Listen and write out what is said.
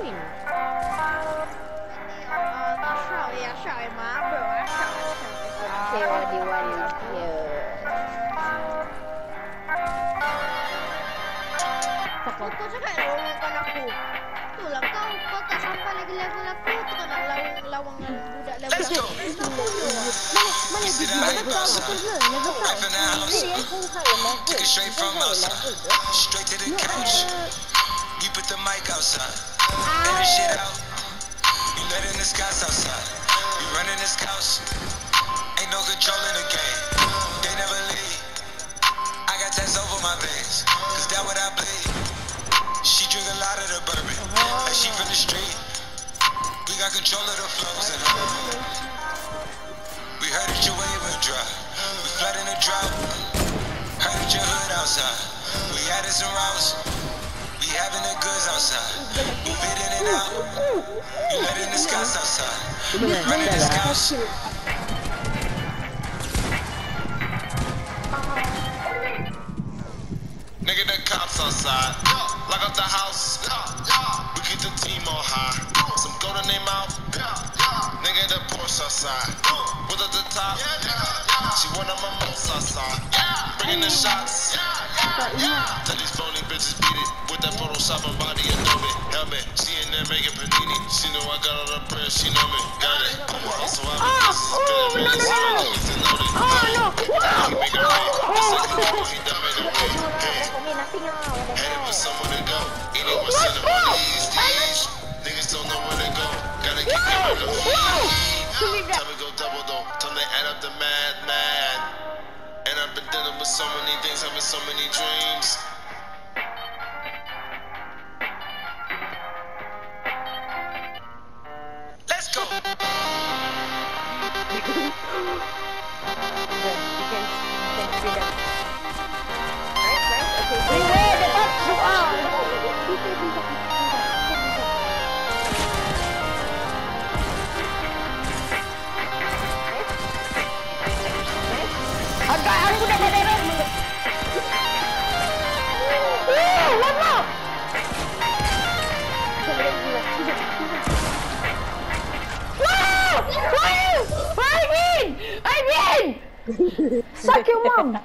earlier. Okay, what do you want to do? Takot ko kaya, lumukan ako. Tulak ka, upot, asampal, nag-level ako. Ito na, lawang na, budak level ako. Let's go! Mali, mali, level ako, level ako. Level ako. Straight from us, straight to the couch. You put the mic outside. Ah. Every shit out. You letting the scouts outside. You running this couch. Ain't no control in the game. They never leave. I got tats over my veins. Cause that what I bleed. She drink a lot of the bourbon. And she from the street. We got control of the flows and We heard that your wave went dry. We flooding the drought. Heard that your hood outside. We added some routes. We having the goods outside. Move it in and out. You letting the scouts outside. Running the scouts. Nigga, the cops outside. Lock up the house. We keep the team on high. Some gold in their mouth. Nigga, the Porsche outside. With at the top. She one of my most outside. Bringing the shots. Tell these bitches beat it. With that Photoshop and body Adobe. Helmet. She in there making panini. She know I got all the prayers. She know me. Got it. So be Oh, oh no, no, no. Oh, no. Wow. He make a ring. The second one, he done made a ring. Hey. For me, nothing. What the Headed hell? for somewhere to go. Anyone send them on these, these. Niggas don't know where to go. Gotta keep Wow. giving them Wow. weed. Give me that. Time to go double though. Time to add up the mad, mad. And I've been dealing with so many things, having so many dreams. You can Suck your mom!